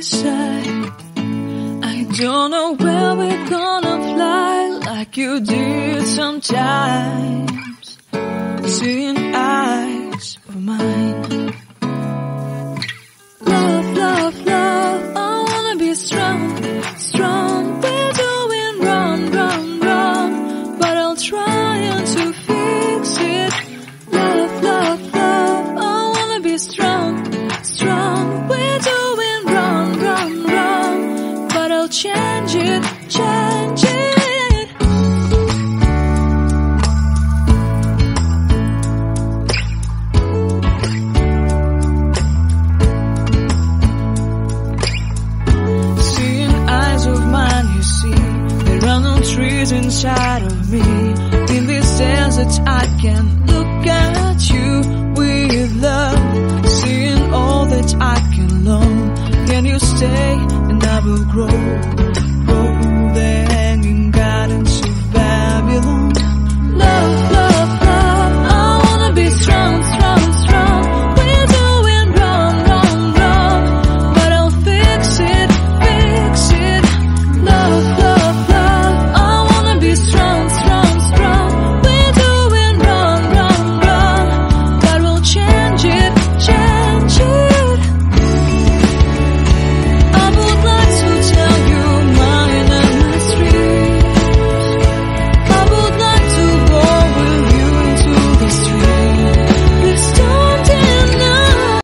beside? I don't know where we're gonna fly like you did sometimes. Seeing eyes of mine. Love, love, love, I wanna be strong, strong. We're doing wrong, wrong, wrong, but I'll try and to change it, change it. Seeing eyes of mine, you see, there are no trees inside of me. In this desert, I can look at you with love. Seeing all that I can learn, can you stay? will grow.